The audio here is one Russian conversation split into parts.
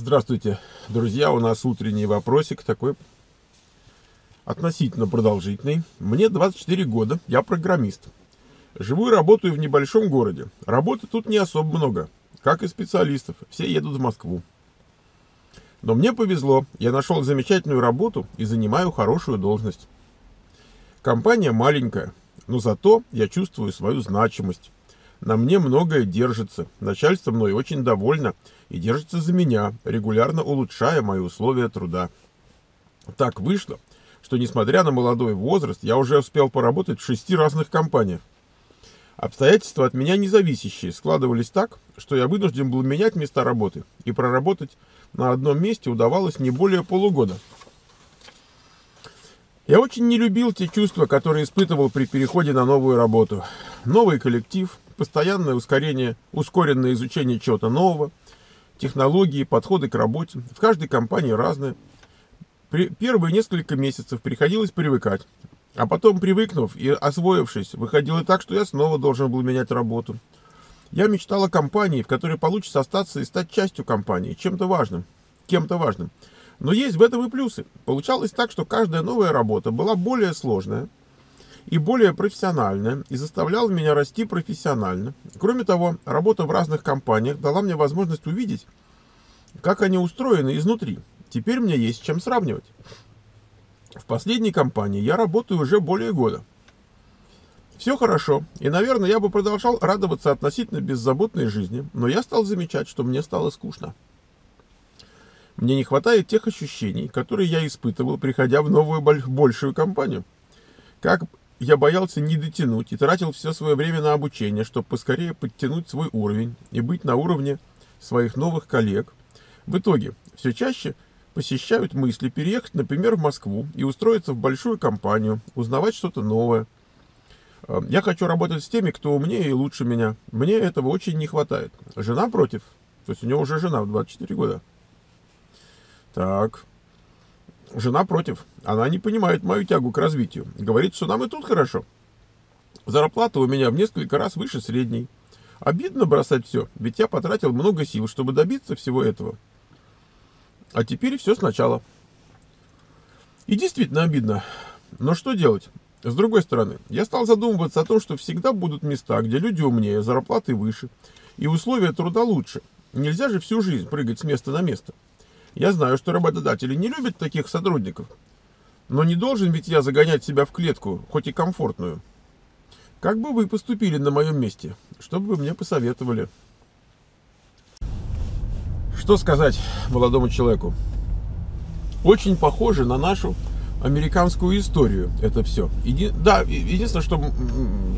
Здравствуйте, друзья. У нас утренний вопросик такой относительно продолжительный. Мне 24 года, я программист. Живу и работаю в небольшом городе. Работы тут не особо много, как и специалистов. Все едут в Москву. Но мне повезло, я нашел замечательную работу и занимаю хорошую должность. Компания маленькая, но зато я чувствую свою значимость. На мне многое держится. Начальство мной очень довольно и держится за меня, регулярно улучшая мои условия труда. Так вышло, что несмотря на молодой возраст, я уже успел поработать в шести разных компаниях. Обстоятельства от меня независящие складывались так, что я вынужден был менять места работы, и проработать на одном месте удавалось не более полугода. Я очень не любил те чувства, которые испытывал при переходе на новую работу. Новый коллектив, постоянное ускорение, ускоренное изучение чего-то нового, технологии, подходы к работе. В каждой компании разные. При, первые несколько месяцев приходилось привыкать. А потом, привыкнув и освоившись, выходило так, что я снова должен был менять работу. Я мечтал о компании, в которой получится остаться и стать частью компании, чем-то важным, кем-то важным. Но есть в этом и плюсы. Получалось так, что каждая новая работа была более сложная, и более профессиональная, и заставляла меня расти профессионально. Кроме того, работа в разных компаниях дала мне возможность увидеть, как они устроены изнутри. Теперь мне есть чем сравнивать. В последней компании я работаю уже более года. Все хорошо, и, наверное, я бы продолжал радоваться относительно беззаботной жизни, но я стал замечать, что мне стало скучно. Мне не хватает тех ощущений, которые я испытывал, приходя в новую большую компанию. Как я боялся не дотянуть и тратил все свое время на обучение, чтобы поскорее подтянуть свой уровень и быть на уровне своих новых коллег. В итоге все чаще посещают мысли переехать, например, в Москву и устроиться в большую компанию, узнавать что-то новое. Э, я хочу работать с теми, кто умнее и лучше меня. Мне этого очень не хватает. Жена против. То есть у него уже жена в 24 года. Так, Жена против. Она не понимает мою тягу к развитию. Говорит, что нам и тут хорошо. Зарплата у меня в несколько раз выше средней. Обидно бросать все, ведь я потратил много сил, чтобы добиться всего этого. А теперь все сначала. И действительно обидно. Но что делать? С другой стороны, я стал задумываться о том, что всегда будут места, где люди умнее, зарплаты выше, и условия труда лучше. Нельзя же всю жизнь прыгать с места на место. Я знаю, что работодатели не любят таких сотрудников. Но не должен ведь я загонять себя в клетку, хоть и комфортную. Как бы вы поступили на моем месте? Что бы вы мне посоветовали? Что сказать молодому человеку? Очень похоже на нашу американскую историю это все. Еди... Да, единственное, что,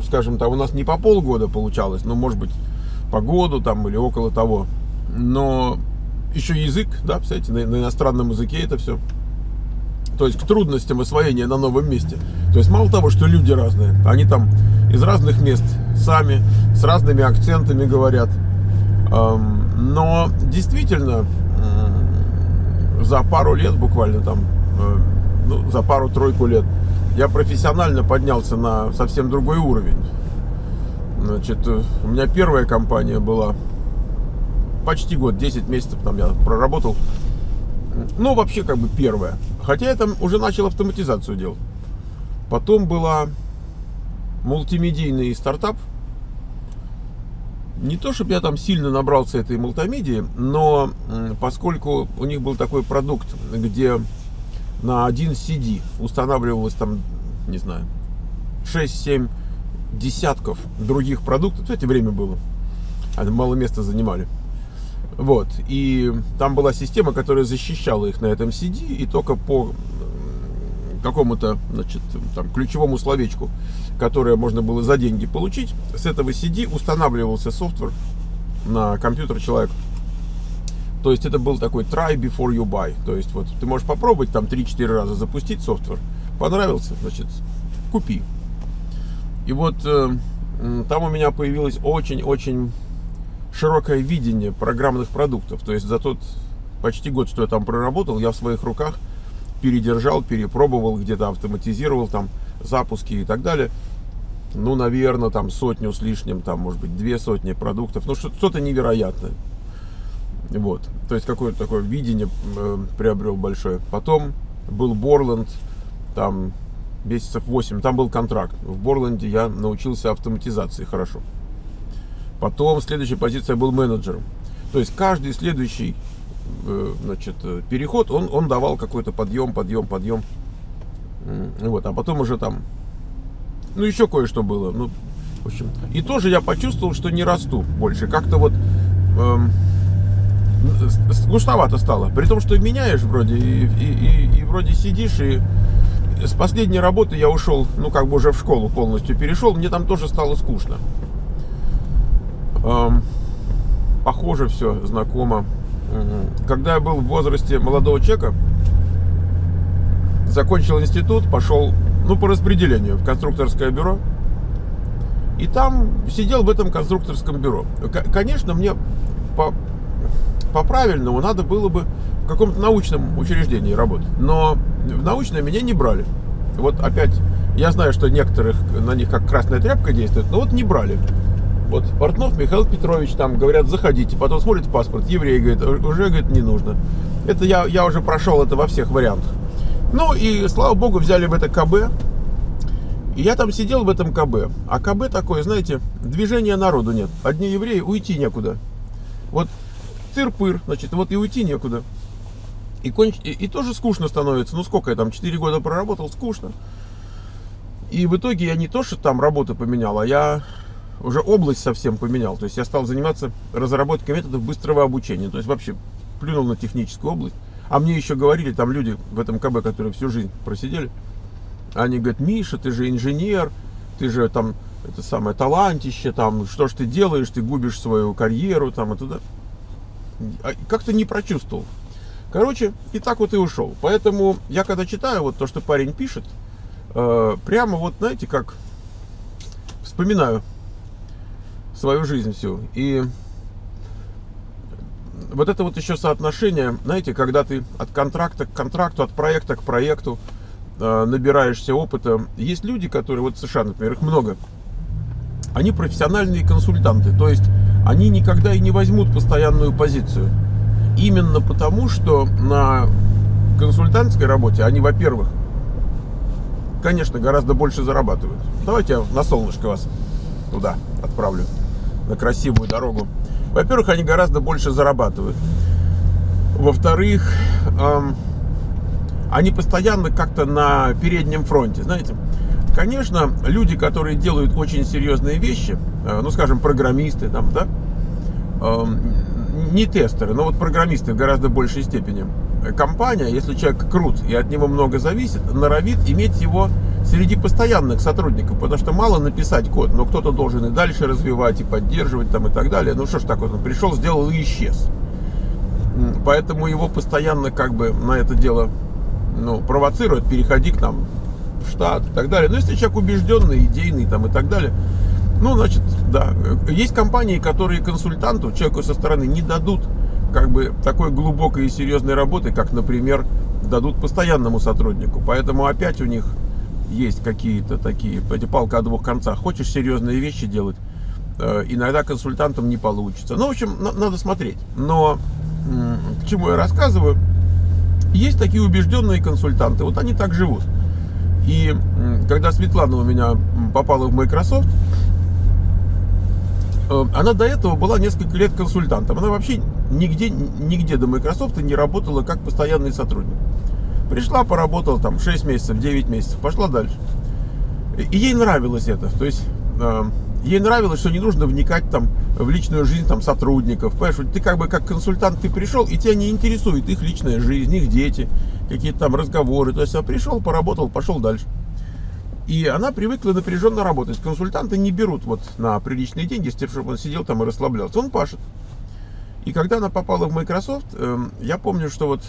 скажем, там у нас не по полгода получалось, но может быть по году там или около того. Но еще язык, да, представляете, на, на иностранном языке это все. То есть к трудностям освоения на новом месте. То есть мало того, что люди разные, они там из разных мест сами, с разными акцентами говорят. Но действительно, за пару лет буквально там, э, ну, за пару-тройку лет, я профессионально поднялся на совсем другой уровень. Значит, э, у меня первая компания была почти год, 10 месяцев там я проработал. Ну, вообще, как бы первое. Хотя я там уже начал автоматизацию делать. Потом была мультимедийный стартап. Не то, чтобы я там сильно набрался этой мультимедии, но поскольку у них был такой продукт, где на один CD устанавливалось там, не знаю, 6-7 десятков других продуктов, кстати, время было, они мало места занимали. Вот. И там была система, которая защищала их на этом CD, и только по какому-то, значит, там, ключевому словечку, которое можно было за деньги получить, с этого CD устанавливался софтвер на компьютер человека. То есть это был такой try before you buy. То есть вот ты можешь попробовать там 3-4 раза запустить софтвер. Понравился, значит, купи. И вот э, там у меня появилось очень-очень широкое видение программных продуктов. То есть за тот почти год, что я там проработал, я в своих руках передержал, перепробовал, где-то автоматизировал там запуски и так далее. Ну, наверное, там сотню с лишним, там, может быть, две сотни продуктов. Ну, что-то невероятное. Вот. То есть какое-то такое видение э, приобрел большое. Потом был Борланд, там месяцев 8, там был контракт. В Борланде я научился автоматизации хорошо. Потом следующая позиция был менеджером. То есть каждый следующий э, значит, э, переход, он, он давал какой-то подъем, подъем, подъем. Вот, а потом уже там, ну еще кое-что было. Ну, в общем, и тоже я почувствовал, что не расту больше. Как-то вот эм, скучновато стало. При том, что меняешь вроде, и, и, и, и вроде сидишь, и с последней работы я ушел, ну, как бы уже в школу полностью перешел, мне там тоже стало скучно. Похоже все, знакомо. Когда я был в возрасте молодого человека, закончил институт, пошел, ну, по распределению в конструкторское бюро. И там сидел в этом конструкторском бюро. Конечно, мне по, по правильному надо было бы в каком-то научном учреждении работать. Но в научное меня не брали. Вот опять, я знаю, что некоторых на них как красная тряпка действует, но вот не брали. Вот Портнов Михаил Петрович, там говорят, заходите, потом смотрит паспорт, еврей, говорит, уже, говорит, не нужно. Это я, я уже прошел это во всех вариантах. Ну и, слава богу, взяли в это КБ. И я там сидел в этом КБ. А КБ такое, знаете, движения народу нет. Одни евреи, уйти некуда. Вот тыр-пыр, значит, вот и уйти некуда. И, конч... и, и тоже скучно становится. Ну сколько я там, 4 года проработал, скучно. И в итоге я не то, что там работу поменял, а я уже область совсем поменял. То есть я стал заниматься разработкой методов быстрого обучения. То есть вообще плюнул на техническую область. А мне еще говорили там люди в этом КБ, которые всю жизнь просидели. Они говорят, Миша, ты же инженер, ты же там это самое талантище, там, что ж ты делаешь, ты губишь свою карьеру, там, и туда. А как-то не прочувствовал. Короче, и так вот и ушел. Поэтому я когда читаю вот то, что парень пишет, э, прямо вот, знаете, как вспоминаю свою жизнь всю. И вот это вот еще соотношение, знаете, когда ты от контракта к контракту, от проекта к проекту э, набираешься опыта. Есть люди, которые, вот в США, например, их много, они профессиональные консультанты, то есть они никогда и не возьмут постоянную позицию. Именно потому, что на консультантской работе они, во-первых, конечно, гораздо больше зарабатывают. Давайте я на солнышко вас туда отправлю, на красивую дорогу. Во-первых, они гораздо больше зарабатывают. Во-вторых, эм, они постоянно как-то на переднем фронте, знаете. Конечно, люди, которые делают очень серьезные вещи, э, ну, скажем, программисты, там, да, э, не тестеры, но вот программисты в гораздо большей степени. Компания, если человек крут и от него много зависит, норовит иметь его среди постоянных сотрудников, потому что мало написать код, но кто-то должен и дальше развивать, и поддерживать там и так далее. Ну что ж такое, он пришел, сделал и исчез. Поэтому его постоянно как бы на это дело ну, провоцируют, переходи к нам в штат и так далее. Но если человек убежденный, идейный там и так далее, ну, значит, да. Есть компании, которые консультанту, человеку со стороны, не дадут как бы такой глубокой и серьезной работы, как, например, дадут постоянному сотруднику. Поэтому опять у них есть какие-то такие, эти палка о двух концах. Хочешь серьезные вещи делать, э, иногда консультантам не получится. Ну, в общем, надо смотреть. Но к чему я рассказываю? Есть такие убежденные консультанты, вот они так живут. И когда Светлана у меня попала в Microsoft, э, она до этого была несколько лет консультантом. Она вообще нигде, нигде до Microsoft не работала как постоянный сотрудник. Пришла, поработала там 6 месяцев, 9 месяцев, пошла дальше. И ей нравилось это. То есть э, ей нравилось, что не нужно вникать там в личную жизнь там сотрудников. Понимаешь, ты как бы как консультант ты пришел, и тебя не интересует их личная жизнь, их дети, какие-то там разговоры. То есть я пришел, поработал, пошел дальше. И она привыкла напряженно работать. Консультанты не берут вот на приличные деньги, с тем, чтобы он сидел там и расслаблялся. Он пашет. И когда она попала в Microsoft, э, я помню, что вот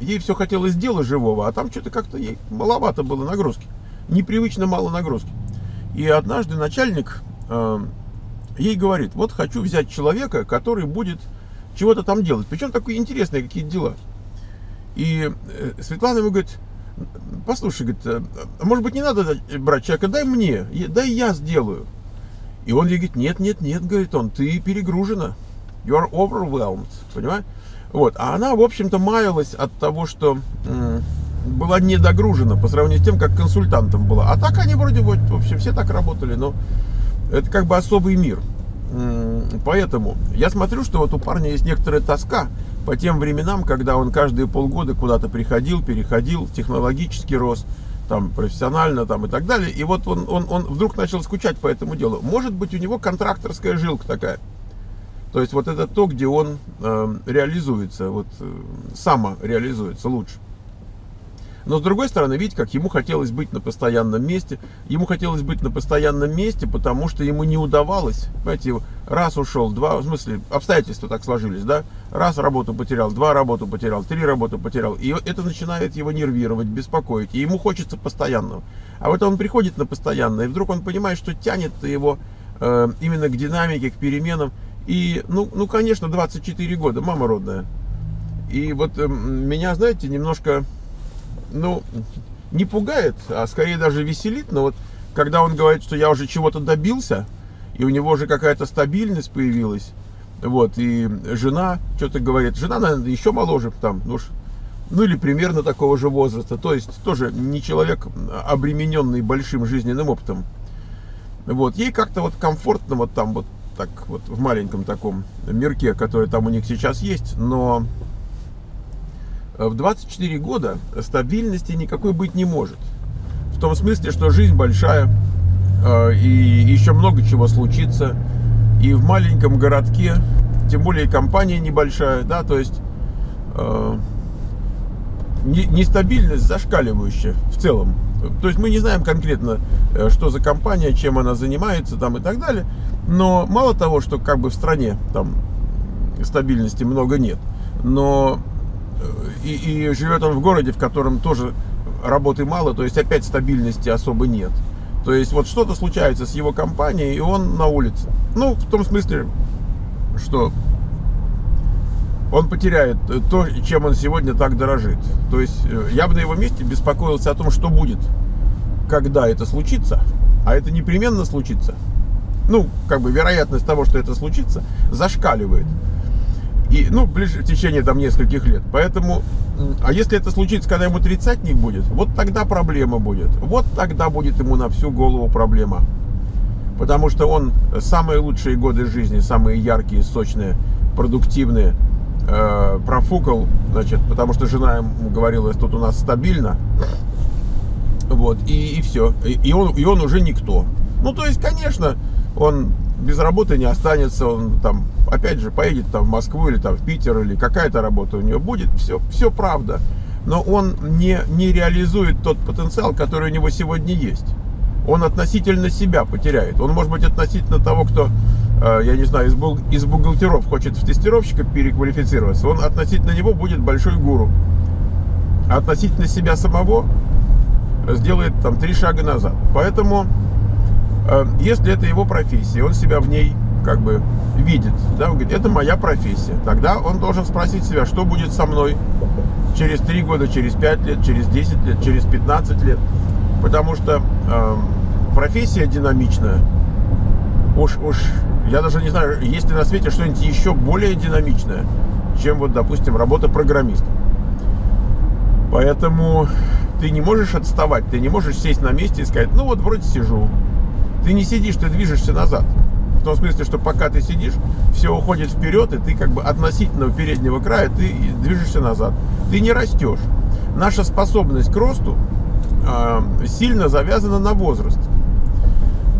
ей все хотелось дела живого, а там что-то как-то ей маловато было нагрузки. Непривычно мало нагрузки. И однажды начальник э, ей говорит, вот хочу взять человека, который будет чего-то там делать. Причем такие интересные какие-то дела. И э, Светлана ему говорит, послушай, говорит, а может быть не надо брать человека, дай мне, дай я сделаю. И он ей говорит, нет, нет, нет, говорит он, ты перегружена. You are overwhelmed, понимаешь? Вот, а она, в общем-то, маялась от того, что была недогружена по сравнению с тем, как консультантом была. А так они вроде, вот, общем, все так работали, но это как бы особый мир. Поэтому я смотрю, что вот у парня есть некоторая тоска по тем временам, когда он каждые полгода куда-то приходил, переходил, технологически рос, там, профессионально там, и так далее. И вот он, он, он вдруг начал скучать по этому делу. Может быть, у него контракторская жилка такая. То есть вот это то, где он э, реализуется, вот э, самореализуется лучше. Но с другой стороны, видите, как ему хотелось быть на постоянном месте. Ему хотелось быть на постоянном месте, потому что ему не удавалось. Понимаете, раз ушел, два, в смысле, обстоятельства так сложились, да? Раз работу потерял, два работу потерял, три работу потерял. И это начинает его нервировать, беспокоить. И ему хочется постоянного. А вот он приходит на постоянное, и вдруг он понимает, что тянет его э, именно к динамике, к переменам. И, ну, ну, конечно, 24 года, мама родная. И вот э, меня, знаете, немножко ну, не пугает, а скорее даже веселит. Но вот когда он говорит, что я уже чего-то добился, и у него уже какая-то стабильность появилась, вот, и жена что-то говорит, жена, наверное, еще моложе, там, ну, ну или примерно такого же возраста, то есть тоже не человек, обремененный большим жизненным опытом. Вот, ей как-то вот комфортно вот там вот так вот в маленьком таком мирке, который там у них сейчас есть, но в 24 года стабильности никакой быть не может. В том смысле, что жизнь большая, э, и еще много чего случится. И в маленьком городке, тем более компания небольшая, да, то есть э, нестабильность зашкаливающая в целом. То есть мы не знаем конкретно, э, что за компания, чем она занимается там и так далее. Но мало того, что как бы в стране там стабильности много нет, но и, и живет он в городе, в котором тоже работы мало, то есть опять стабильности особо нет. То есть вот что-то случается с его компанией, и он на улице. Ну, в том смысле, что он потеряет то, чем он сегодня так дорожит. То есть э, я бы на его месте беспокоился о том, что будет, когда это случится, а это непременно случится. Ну, как бы вероятность того, что это случится, зашкаливает и, ну, ближе в течение там нескольких лет. Поэтому, а если это случится, когда ему тридцатник будет, вот тогда проблема будет. Вот тогда будет ему на всю голову проблема. Потому что он самые лучшие годы жизни, самые яркие, сочные, продуктивные, э, профукал, значит, потому что жена ему говорила, что тут у нас стабильно. Вот, и, и все. И, и, он, и он уже никто. Ну, то есть, конечно, он без работы не останется, он там, опять же, поедет там в Москву или там в Питер, или какая-то работа у него будет, все, все правда. Но он не, не реализует тот потенциал, который у него сегодня есть. Он относительно себя потеряет. Он, может быть, относительно того, кто, э, я не знаю, из, бул, из бухгалтеров хочет в тестировщика переквалифицироваться, он относительно него будет большой гуру. А относительно себя самого сделает там три шага назад. Поэтому если это его профессия, он себя в ней как бы видит, да, он говорит, это моя профессия, тогда он должен спросить себя, что будет со мной через 3 года, через 5 лет, через 10 лет, через 15 лет, потому что э, профессия динамичная, уж, уж, я даже не знаю, есть ли на свете что-нибудь еще более динамичное, чем вот, допустим, работа программиста. Поэтому ты не можешь отставать, ты не можешь сесть на месте и сказать, ну вот вроде сижу, ты не сидишь, ты движешься назад. В том смысле, что пока ты сидишь, все уходит вперед, и ты как бы относительно переднего края, ты движешься назад. Ты не растешь. Наша способность к росту э, сильно завязана на возраст.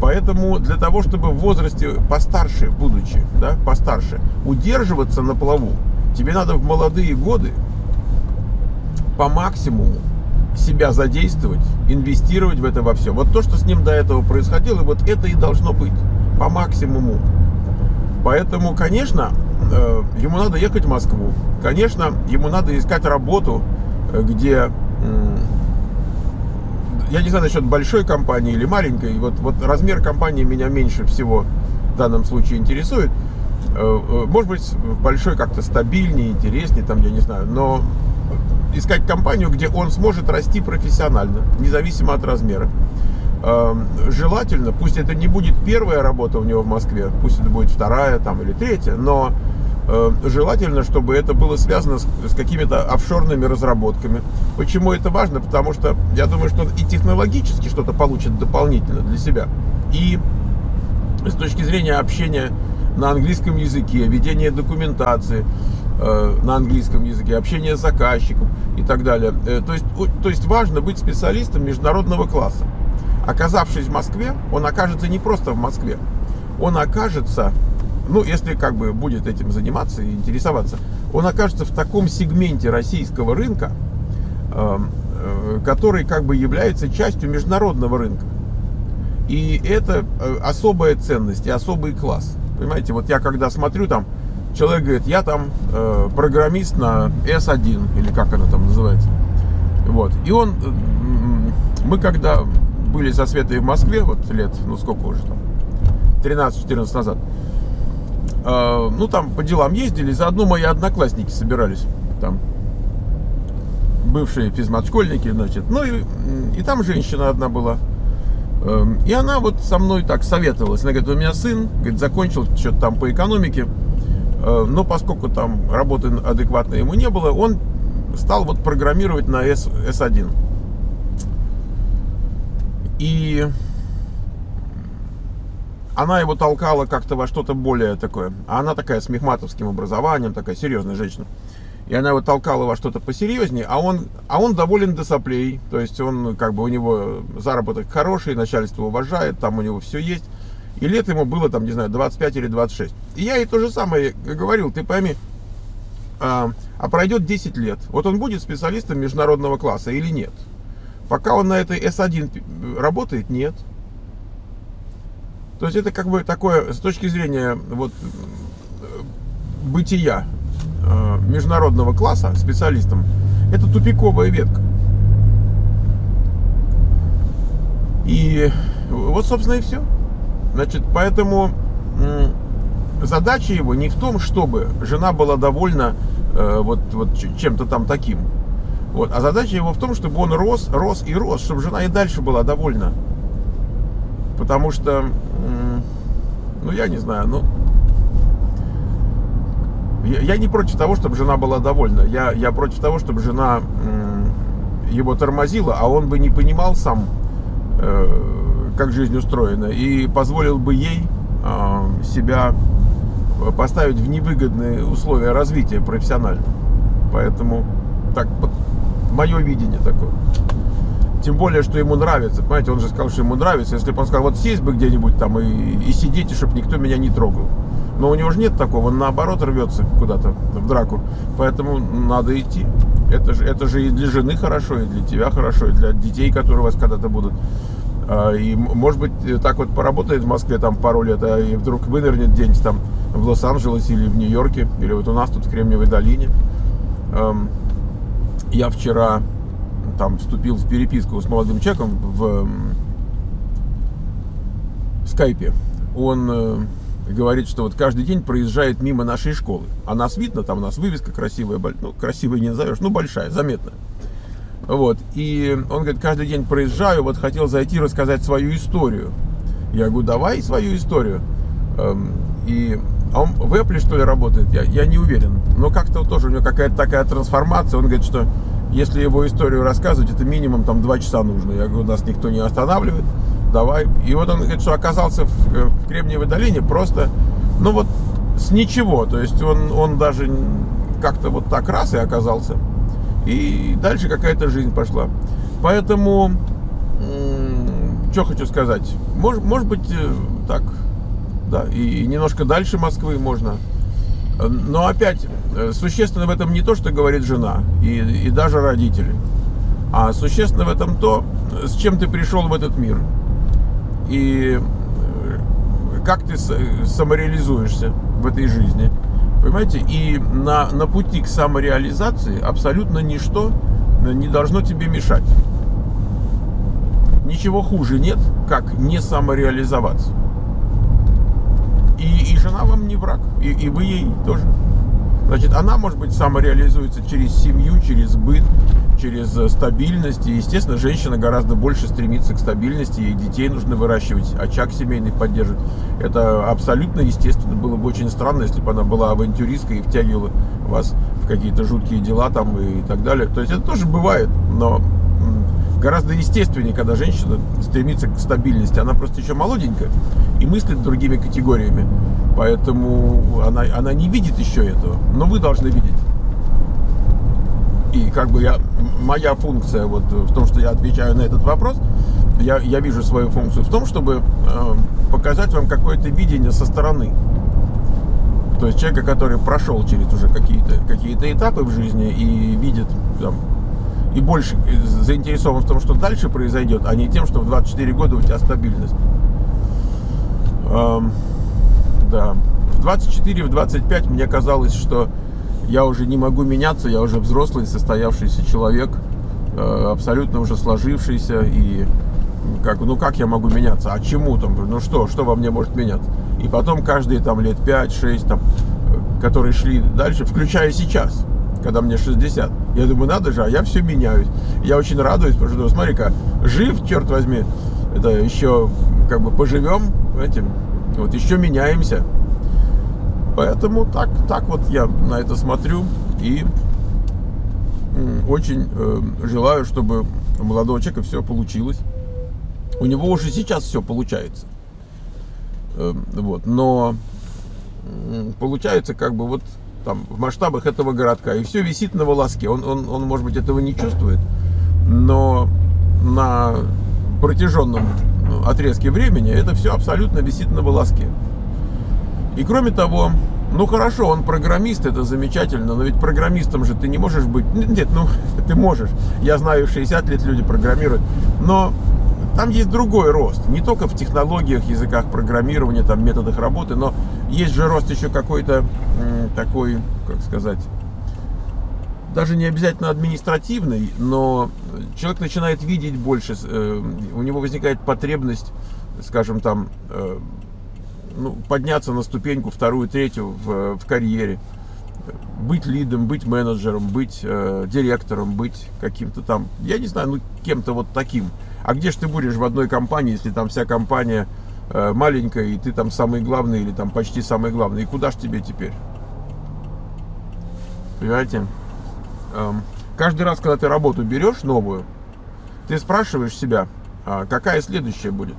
Поэтому для того, чтобы в возрасте постарше, будучи, да, постарше, удерживаться на плаву, тебе надо в молодые годы по максимуму себя задействовать, инвестировать в это во все. Вот то, что с ним до этого происходило, вот это и должно быть по максимуму. Поэтому, конечно, э, ему надо ехать в Москву. Конечно, ему надо искать работу, э, где я не знаю насчет большой компании или маленькой. Вот, вот размер компании меня меньше всего в данном случае интересует. Э, может быть, большой как-то стабильнее, интереснее, там, я не знаю. Но искать компанию, где он сможет расти профессионально, независимо от размера. Эм, желательно, пусть это не будет первая работа у него в Москве, пусть это будет вторая там, или третья, но Э, желательно, чтобы это было связано с, какими-то офшорными разработками. Почему это важно? Потому что я думаю, что он и технологически что-то получит дополнительно для себя. И с точки зрения общения на английском языке, ведения документации на английском языке, общения с заказчиком и так далее. Э, то, есть, то есть важно быть специалистом международного класса. Оказавшись в Москве, он окажется не просто в Москве, он окажется ну, если как бы будет этим заниматься и интересоваться, он окажется в таком сегменте российского рынка, э, который как бы является частью международного рынка. И это э, особая ценность и особый класс. Понимаете, вот я когда смотрю там, человек говорит, я там э, программист на S1, или как она там называется. Вот. И он, мы когда были со Светой в Москве, вот лет, ну сколько уже там, 13-14 назад, а, ну, там по делам ездили, заодно мои одноклассники собирались, там, бывшие физмат-школьники, значит. Ну, и, и там женщина одна была. Эм, и она вот со мной так советовалась. Она говорит, у меня сын, говорит, закончил что-то там по экономике, э, но поскольку там работы адекватной ему не было, он стал вот программировать на S, S1. И она его толкала как-то во что-то более такое. А она такая с мехматовским образованием, такая серьезная женщина. И она его толкала во что-то посерьезнее, а он, а он доволен до соплей. То есть он, как бы, у него заработок хороший, начальство уважает, там у него все есть. И лет ему было, там, не знаю, 25 или 26. И я ей то же самое говорил, ты пойми, а, а пройдет 10 лет, вот он будет специалистом международного класса или нет? Пока он на этой S1 работает, нет. То есть это как бы такое, с точки зрения вот бытия э, международного класса специалистам, это тупиковая ветка. И вот, собственно, и все. Значит, поэтому задача его не в том, чтобы жена была довольна э, вот, вот чем-то там таким. Вот. А задача его в том, чтобы он рос, рос и рос, чтобы жена и дальше была довольна. Потому что, ну, я не знаю, ну, я, я не против того, чтобы жена была довольна. Я, я против того, чтобы жена его тормозила, а он бы не понимал сам, э, как жизнь устроена, и позволил бы ей э, себя поставить в невыгодные условия развития профессионально. Поэтому так вот мое видение такое. Тем более, что ему нравится. Понимаете, он же сказал, что ему нравится. Если бы он сказал, вот сесть бы где-нибудь там и, и сидите, чтобы никто меня не трогал. Но у него же нет такого, он наоборот рвется куда-то в драку. Поэтому надо идти. Это же, это же и для жены хорошо, и для тебя хорошо, и для детей, которые у вас когда-то будут. А, и, может быть, так вот поработает в Москве там пару лет, а и вдруг вынырнет где-нибудь там в Лос-Анджелесе или в Нью-Йорке, или вот у нас тут в Кремниевой долине. Я вчера там вступил в переписку с молодым человеком в скайпе. Он э, говорит, что вот каждый день проезжает мимо нашей школы. А нас видно, там у нас вывеска красивая, ну, красивая не назовешь, ну, большая, заметная. Вот, и он говорит, каждый день проезжаю, вот хотел зайти рассказать свою историю. Я говорю, давай свою историю. Эм, и а он в Apple, что ли, работает? Я, я не уверен. Но как-то тоже у него какая-то такая трансформация. Он говорит, что если его историю рассказывать, это минимум там два часа нужно. Я говорю, нас никто не останавливает, давай. И вот он говорит, что оказался в, э, в Кремниевой долине просто, ну вот с ничего. То есть он, он даже как-то вот так раз и оказался. И дальше какая-то жизнь пошла. Поэтому, что хочу сказать, может, может быть э, так, да, и немножко дальше Москвы можно но опять, э, существенно в этом не то, что говорит жена и, и даже родители, а существенно в этом то, с чем ты пришел в этот мир. И э, как ты самореализуешься в этой жизни. Понимаете? И на, на пути к самореализации абсолютно ничто не должно тебе мешать. Ничего хуже нет, как не самореализоваться. И, и жена вам не враг, и, и вы ей тоже. Значит, она, может быть, самореализуется через семью, через быт, через стабильность. И, естественно, женщина гораздо больше стремится к стабильности, и детей нужно выращивать, очаг семейный поддерживать. Это абсолютно естественно. Было бы очень странно, если бы она была авантюристкой и втягивала вас в какие-то жуткие дела там и так далее. То есть это тоже бывает, но гораздо естественнее, когда женщина стремится к стабильности. Она просто еще молоденькая и мыслит другими категориями. Поэтому она, она не видит еще этого. Но вы должны видеть. И как бы я, моя функция вот в том, что я отвечаю на этот вопрос, я, я вижу свою функцию в том, чтобы э, показать вам какое-то видение со стороны. То есть человека, который прошел через уже какие-то какие этапы в жизни и видит там, и больше заинтересован в том, что дальше произойдет, а не тем, что в 24 года у тебя стабильность. Эм, да. В 24, в 25 мне казалось, что я уже не могу меняться, я уже взрослый, состоявшийся человек, э, абсолютно уже сложившийся, и как, ну как я могу меняться, а чему там, ну что, что во мне может меняться? И потом каждые там лет 5-6, там, э, которые шли дальше, включая сейчас, когда мне 60, я думаю, надо же, а я все меняюсь. Я очень радуюсь, потому что, смотри-ка, жив, черт возьми, это еще как бы поживем этим, вот еще меняемся. Поэтому так, так вот я на это смотрю и очень э, желаю, чтобы у молодого человека все получилось. У него уже сейчас все получается. Э, вот, но э, получается как бы вот там в масштабах этого городка. И все висит на волоске. Он, он, он может быть, этого не чувствует, но на протяженном ну, отрезке времени это все абсолютно висит на волоске. И кроме того, ну хорошо, он программист, это замечательно, но ведь программистом же ты не можешь быть. Нет, ну ты можешь. Я знаю, 60 лет люди программируют. Но там есть другой рост. Не только в технологиях, языках программирования, там, методах работы, но есть же рост еще какой-то такой, как сказать, даже не обязательно административный, но человек начинает видеть больше, э, у него возникает потребность, скажем там, э, ну, подняться на ступеньку вторую, третью в, в карьере, быть лидом, быть менеджером, быть э, директором, быть каким-то там, я не знаю, ну кем-то вот таким. А где же ты будешь в одной компании, если там вся компания э, маленькая и ты там самый главный или там почти самый главный? И куда же тебе теперь? Понимаете? Эм, каждый раз, когда ты работу берешь новую, ты спрашиваешь себя, а какая следующая будет.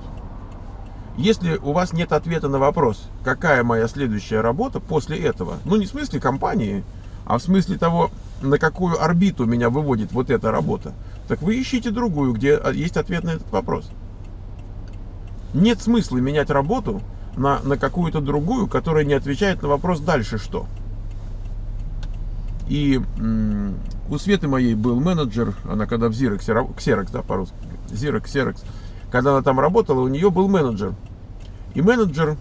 Если у вас нет ответа на вопрос, какая моя следующая работа после этого, ну не в смысле компании, а в смысле того, на какую орбиту меня выводит вот эта работа, так вы ищите другую, где есть ответ на этот вопрос. Нет смысла менять работу на, на какую-то другую, которая не отвечает на вопрос дальше что. И у Светы моей был менеджер, она когда в Xerox, Xerox да, по-русски, Xerox, Xerox, когда она там работала, у нее был менеджер. И менеджер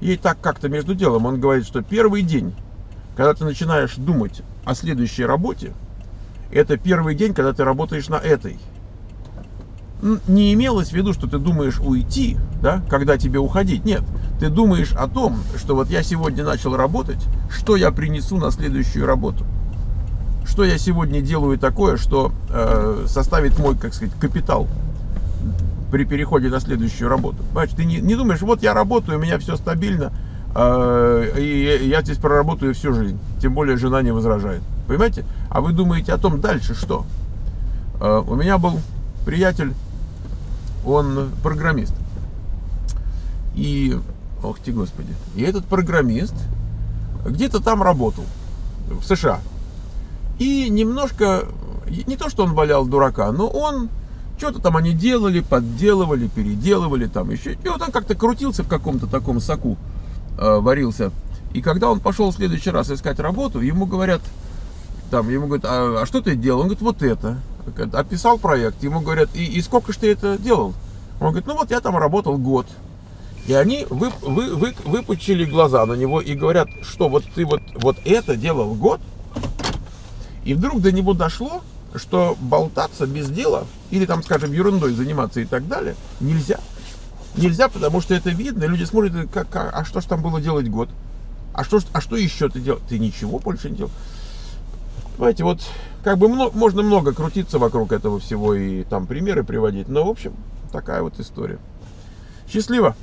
ей так как-то между делом, он говорит, что первый день, когда ты начинаешь думать о следующей работе, это первый день, когда ты работаешь на этой. Не имелось в виду, что ты думаешь уйти, да, когда тебе уходить. Нет, ты думаешь о том, что вот я сегодня начал работать, что я принесу на следующую работу. Что я сегодня делаю такое, что э, составит мой, как сказать, капитал при переходе на следующую работу. Понимаешь, ты не, не думаешь, вот я работаю, у меня все стабильно, э, и я здесь проработаю всю жизнь. Тем более жена не возражает. Понимаете? А вы думаете о том, дальше что? Э, у меня был приятель, он программист. И, ох ты господи, и этот программист где-то там работал, в США. И немножко, не то, что он валял дурака, но он что-то там они делали, подделывали, переделывали, там еще. И вот он как-то крутился в каком-то таком соку, э, варился. И когда он пошел в следующий раз искать работу, ему говорят, там, ему говорят, а, а что ты делал? Он говорит, вот это. Описал проект. Ему говорят, и, и сколько же ты это делал? Он говорит, ну вот я там работал год. И они вы, вы, вы, выпучили глаза на него и говорят, что вот ты вот, вот это делал год? И вдруг до него дошло, что болтаться без дела или там, скажем, ерундой заниматься и так далее нельзя. Нельзя, потому что это видно, люди смотрят, как, как, а что ж там было делать год? А что, а что еще ты делал? Ты ничего больше не делал. Понимаете, вот как бы много, можно много крутиться вокруг этого всего и там примеры приводить, но в общем такая вот история. Счастливо!